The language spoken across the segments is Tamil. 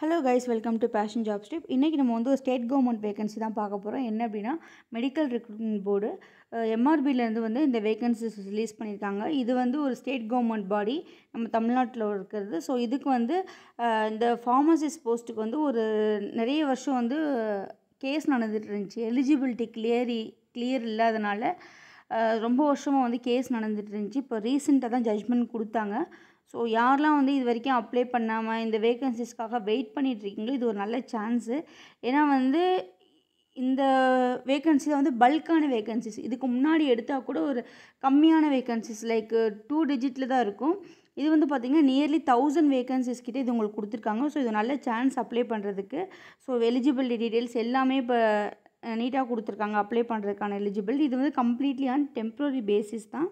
Hello guys welcome to passion job strip இன்றைக்கி நம்ம வந்து ஒரு ஸ்டேட் கவர்மெண்ட் வேகன்சி தான் பார்க்க போகிறோம் என்ன அப்படின்னா மெடிக்கல் ரெக்ரூட்மெண்ட் போர்டு எம்ஆர்பிலேருந்து வந்து இந்த வேகன்சிஸ் ரிலீஸ் பண்ணியிருக்காங்க. இது வந்து ஒரு ஸ்டேட் கவர்மெண்ட் பாடி நம்ம தமிழ்நாட்டில் இருக்கிறது. ஸோ இதுக்கு வந்து இந்த ஃபார்மசிஸ்ட் போஸ்ட்டுக்கு வந்து ஒரு நிறைய வருஷம் வந்து கேஸ் நடந்துட்டு இருந்துச்சு. எலிஜிபிலிட்டி கிளியரி கிளியர் இல்லாதனால ரொம்ப வருஷமாக வந்து கேஸ் நடந்துட்டு இருந்துச்சு. இப்போ ரீசெண்டாக தான் ஜட்ஜ்மெண்ட் கொடுத்தாங்க. ஸோ யாரெலாம் வந்து இது வரைக்கும் அப்ளை பண்ணாமல் இந்த வேகன்சிஸ்க்காக வெயிட் பண்ணிகிட்ருக்கீங்களோ இது ஒரு நல்ல சான்ஸு ஏன்னா வந்து இந்த வேகன்சி வந்து பல்கான வேகன்சிஸ் இதுக்கு முன்னாடி எடுத்தால் கூட ஒரு கம்மியான வேகன்சிஸ் லைக் டூ டிஜிட்டில் தான் இருக்கும். இது வந்து பார்த்திங்கன்னா நியர்லி தௌசண்ட் வேகன்சிஸ் கிட்டே இது உங்களுக்கு கொடுத்துருக்காங்க. ஸோ இது நல்ல சான்ஸ் அப்ளை பண்ணுறதுக்கு ஸோ எலிஜிபிலிட்டி டீட்டெயில்ஸ் எல்லாமே இப்போ நீட்டாக கொடுத்துருக்காங்க அப்ளை பண்ணுறதுக்கான எலிஜிபிலிட்டி இது வந்து கம்ப்ளீட்லி ஆன் டெம்ப்ரரி பேசிஸ் தான்.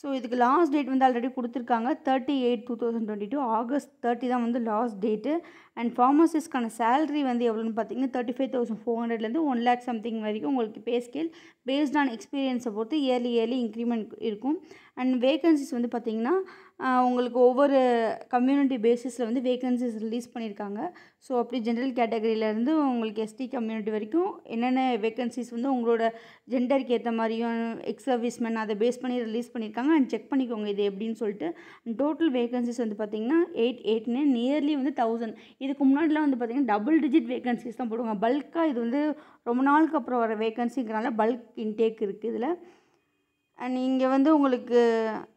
ஸோ இதுக்கு லாஸ்ட் டேட் வந்து ஆல்ரெடி கொடுத்துருக்காங்க. Thirty eight two thousand twenty two August thirty தான் வந்து லாஸ்ட் டேட்டு அண்ட் ஃபார்மசிஸ்க்கான சேலரி வந்து எவ்வளோன்னு பார்த்தீங்கன்னா தேர்ட்டி ஃபைவ் தௌசண்ட் ஃபோர் ஹண்ட்ரட்லேருந்து ஒன் லேக் சம்திங் வரைக்கும் உங்களுக்கு பே ஸ்கேல் பேஸ்ட் ஆன் எக்ஸ்பீரியன்ஸை பொறுத்து இயர்லி இயர்லி இன்க்ரிமெண்ட் இருக்கும். அண்ட் வேகன்சிஸ் வந்து பார்த்திங்கன்னா உங்களுக்கு ஒவ்வொரு கம்யூனிட்டி பேசிஸில் வந்து வேகன்சிஸ் ரிலீஸ் பண்ணியிருக்காங்க. ஸோ அப்படி ஜென்ரல் கேட்டகரியிலேருந்து உங்களுக்கு எஸ்டி கம்யூனிட்டி வரைக்கும் என்னென்ன வேக்கன்சிஸ் வந்து உங்களோட ஜெண்டருக்கு ஏற்ற மாதிரியும் எக்ஸ் சர்வீஸ்மேன் அதை பேஸ் பண்ணி ரிலீஸ் பண்ணியிருக்காங்க. அண்ட் செக் பண்ணிக்கோங்க இது எப்படின்னு சொல்லிட்டு. டோட்டல் வேகன்சிஸ் வந்து பார்த்திங்கன்னா எயிட் எயிட்னு நியர்லி வந்து தௌசண்ட் இதுக்கு முன்னாடிலாம் வந்து பார்த்திங்கன்னா டபுள் டிஜிட் வேகன்சிஸ் தான் போடுவாங்க. பல்காக இது வந்து ரொம்ப நாளுக்கு அப்புறம் வர வேகன்சிங்கிறனால பல்க் இன்டேக் இருக்குது இதில். அண்ட் இங்கே வந்து உங்களுக்கு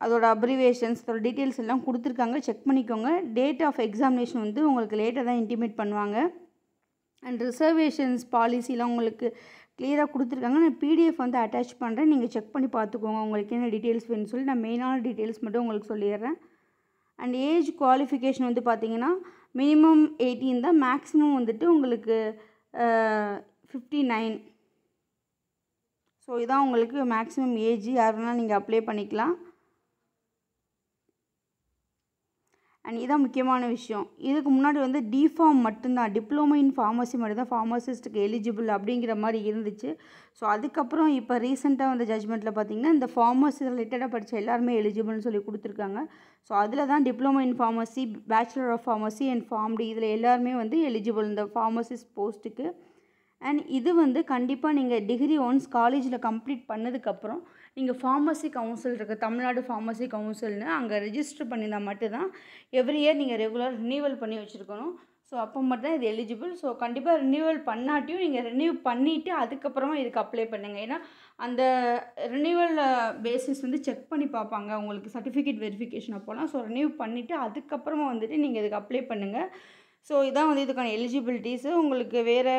அதோட அப்ரிவேஷன்ஸ் அதோட டீட்டெயில்ஸ் எல்லாம் கொடுத்துருக்காங்க. செக் பண்ணிக்கோங்க. டேட் ஆஃப் எக்ஸாமினேஷன் வந்து உங்களுக்கு லேட்டாக தான் இன்டிமேட் பண்ணுவாங்க. அண்ட் ரிசர்வேஷன்ஸ் பாலிசிலாம் உங்களுக்கு கிளியராக கொடுத்துருக்காங்க. நான் பிடிஎஃப் வந்து அட்டாச் பண்ணுறேன் நீங்கள் செக் பண்ணி பார்த்துக்கோங்க. உங்களுக்கு என்ன டீட்டெயில்ஸ் வேணும்னு சொல்லி நான் மெயினான டீட்டெயில்ஸ் மட்டும் உங்களுக்கு சொல்லிடுறேன். அண்ட் ஏஜ் குவாலிஃபிகேஷன் வந்து பார்த்தீங்கன்னா மினிமம் எயிட்டீன் தான். மேக்ஸிமம் வந்துட்டு உங்களுக்கு ஃபிஃப்டி நைன் ஸோ இதான் உங்களுக்கு மேக்ஸிமம் ஏஜ் யார் வேணால் நீங்கள் அப்ளை பண்ணிக்கலாம். அண்ட் இதான் முக்கியமான விஷயம். இதுக்கு முன்னாடி வந்து டிஃபார்ம் மட்டும்தான். டிப்ளமோ இன் ஃபார்மசி மட்டும் தான் ஃபார்மசிஸ்ட்டுக்கு எலிஜிபிள் அப்படிங்கிற மாதிரி இருந்துச்சு. ஸோ அதுக்கப்புறம் இப்போ ரீசெண்டாக வந்த ஜட்ஜ்மெண்ட்டில் பார்த்தீங்கன்னா இந்த ஃபார்மசி ரிலேட்டடாக படித்த எல்லாருமே எலிஜிபிள்னு சொல்லி கொடுத்துருக்காங்க. ஸோ அதில் தான் diploma in pharmacy bachelor of pharmacy and Pharm D இதில் எல்லாருமே வந்து எலிஜிபிள் இந்த ஃபார்மசிஸ்ட் போஸ்ட்டுக்கு அண்ட் இது வந்து கண்டிப்பாக நீங்கள் டிகிரி ஒன்ஸ் காலேஜில் கம்ப்ளீட் பண்ணதுக்கப்புறம் நீங்கள் ஃபார்மசி கவுன்சில் இருக்குது தமிழ்நாடு ஃபார்மசி கவுன்சில்னு அங்கே ரிஜிஸ்டர் பண்ணியிருந்தால் மட்டும்தான் எவ்ரி இயர் நீங்கள் ரெகுலர் ரினியூவல் பண்ணி வச்சுருக்கணும். ஸோ அப்போ மட்டும்தான் இது எலிஜிபிள் ஸோ கண்டிப்பாக ரினியூவல் பண்ணாட்டியும் நீங்கள் ரினியூ பண்ணிவிட்டு அதுக்கப்புறமா இதுக்கு அப்ளை பண்ணுங்கள் ஏன்னா அந்த ரினியூவல் பேசிஸ் வந்து செக் பண்ணி பார்ப்பாங்க. உங்களுக்கு சர்டிஃபிகேட் வெரிஃபிகேஷன் அப்போலாம். ஸோ ரினியூ பண்ணிவிட்டு அதுக்கப்புறமா வந்துட்டு நீங்கள் இதுக்கு அப்ளை பண்ணுங்கள் ஸோ இதான் வந்து இதுக்கான எலிஜிபிலிட்டிஸு உங்களுக்கு வேறு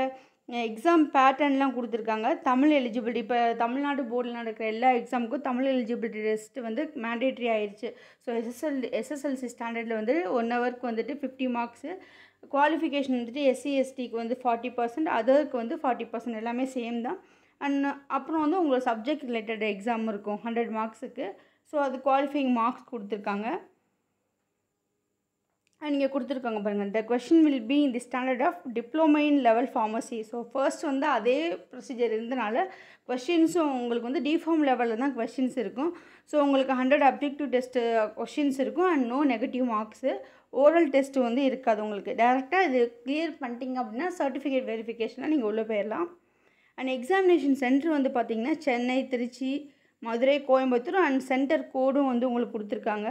எக்ஸாம் பேட்டர்ன்லாம் கொடுத்துருக்காங்க. தமிழ் எலிஜிபிலிட்டி இப்போ தமிழ்நாடு போர்டில் நடக்கிற எல்லா எக்ஸாமுக்கும் தமிழ் எலிஜிபிலிட்டி டெஸ்ட் வந்து மேண்டேட்ரி ஆயிடுச்சு ஸோ எஸ்எஸ்எல் எஸ்எஸ்எல்சி ஸ்டாண்டர்டில் வந்து ஒன் ஹவருக்கு வந்துட்டு ஃபிஃப்டி மார்க்ஸு குவாலிஃபிகேஷன் வந்துட்டு எஸ்சி எஸ்டிக்கு வந்து ஃபார்ட்டி பர்சன்ட் அதருக்கு வந்து ஃபார்ட்டி பர்சன்ட் எல்லாமே சேம் தான். அண்ட் அப்புறம் வந்து உங்களோட சப்ஜெக்ட் ரிலேட்டட் எக்ஸாம் இருக்கும் ஹண்ட்ரட் மார்க்ஸுக்கு ஸோ அது குவாலிஃபைங் மார்க்ஸ் கொடுத்துருக்காங்க. நீங்கள் கொடுத்துருக்காங்க பாருங்கள் the question will be in the standard of diploma in level pharmacy so first வந்து அதே ப்ரொசீஜர் இருந்தனால கொஷின்ஸும் உங்களுக்கு வந்து டிஃபார்ம் லெவலில் தான் கொஷின்ஸ் இருக்கும். ஸோ உங்களுக்கு ஹண்ட்ரட் அப்ஜெக்டிவ் டெஸ்ட்டு கொஷின்ஸ் இருக்கும். And no negative marks oral test வந்து இருக்காது உங்களுக்கு. டேரெக்டாக இது கிளியர் பண்ணிட்டீங்க அப்படின்னா சர்டிஃபிகேட் வெரிஃபிகேஷனாக நீங்கள் உள்ளே போயிடலாம் அண்ட் எக்ஸாமினேஷன் சென்டர் வந்து பார்த்திங்கன்னா சென்னை திருச்சி மதுரை கோயம்புத்தூர் அண்ட் சென்டர் கோடும் வந்து உங்களுக்கு கொடுத்துருக்காங்க.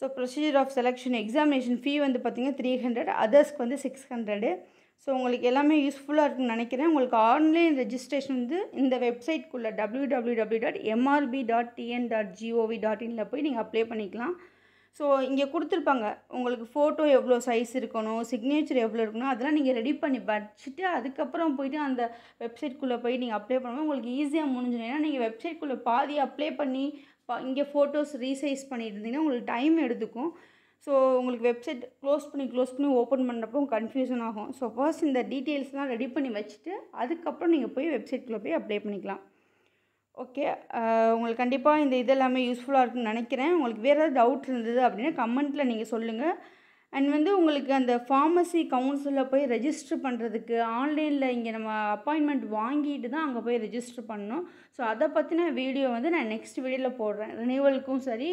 So procedure of selection examination fee வந்து பார்த்திங்கன்னா த்ரீ ஹண்ட்ரட் அதர்ஸ்க்கு வந்து சிக்ஸ் ஹண்ட்ரடு ஸோ உங்களுக்கு எல்லாமே யூஸ்ஃபுல்லாக இருக்குன்னு நினைக்கிறேன். உங்களுக்கு ஆன்லைன் ரெஜிஸ்ட்ரேஷன் வந்து இந்த வெப்சைட்குள்ளே W W W dot MRB dot TN dot GOV dot இனில் போய் நீங்கள் அப்ளை பண்ணிக்கலாம். ஸோ இங்கே கொடுத்துருப்பாங்க உங்களுக்கு ஃபோட்டோ எவ்வளோ சைஸ் இருக்கணும் சிக்னேச்சர் எவ்வளோ இருக்கணும் அதெல்லாம் நீங்கள் ரெடி பண்ணி படிச்சுட்டு அதுக்கப்புறம் போயிட்டு அந்த வெப்சைட்குள்ளே போய் நீங்கள் அப்ளை பண்ணும்போது உங்களுக்கு ஈஸியாக முடிஞ்சிடும். ஏன்னா நீங்கள் வெப்சைட்குள்ளே பாதி அப்ளை பண்ணி இங்கே ஃபோட்டோஸ் ரீசைஸ் பண்ணியிருந்தீங்கன்னா உங்களுக்கு டைம் எடுத்துக்கும். ஸோ உங்களுக்கு வெப்சைட் க்ளோஸ் பண்ணி க்ளோஸ் பண்ணி ஓப்பன் பண்ணுறப்போ கன்ஃபியூஷன் ஆகும். ஸோ ஃபர்ஸ்ட் இந்த டீட்டெயில்ஸ்லாம் ரெடி பண்ணி வச்சுட்டு அதுக்கப்புறம் நீங்கள் போய் வெப்சைட்குள்ளே போய் அப்ளை பண்ணிக்கலாம். ஓகே உங்களுக்கு கண்டிப்பாக இந்த இது எல்லாமே யூஸ்ஃபுல்லாக இருக்குன்னு நினைக்கிறேன். உங்களுக்கு வேறு ஏதாவது டவுட் இருந்தது அப்படின்னா கமெண்ட்டில் நீங்கள் சொல்லுங்கள் அண்ட் வந்து உங்களுக்கு அந்த ஃபார்மசி கவுன்சிலில் போய் ரெஜிஸ்டர் பண்ணுறதுக்கு ஆன்லைனில் இங்கே நம்ம அப்பாயின்மெண்ட் வாங்கிட்டு தான் அங்கே போய் ரெஜிஸ்டர் பண்ணணும். ஸோ அதை பற்றின வீடியோ வந்து நான் நெக்ஸ்ட் வீடியோவில் போடுறேன். ரினியூவலுக்கும் சரி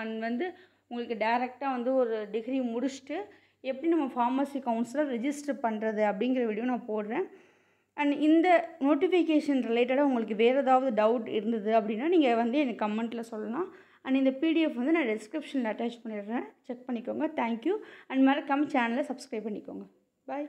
அண்ட் வந்து உங்களுக்கு டேரெக்டாக வந்து ஒரு டிகிரி முடிச்சுட்டு எப்படி நம்ம ஃபார்மசி கவுன்சிலர் ரெஜிஸ்டர் பண்ணுறது அப்படிங்கிற வீடியோ நான் போடுறேன். அண்ட் இந்த நோட்டிஃபிகேஷன் ரிலேட்டடாக உங்களுக்கு வேறு ஏதாவது டவுட் இருந்தது அப்படின்னா நீங்கள் வந்து எனக்கு கமெண்ட்டில் சொல்லலாம். அண்ட் இந்த பிடிஎஃப் வந்து நான் டிஸ்கிரிப்ஷனில் அட்டாச் பண்ணிடுறேன். செக் பண்ணிக்கோங்க. தேங்க்யூ அண்ட் மறக்காமல் சேனலை சப்ஸ்கிரைப் பண்ணிக்கோங்க. பாய்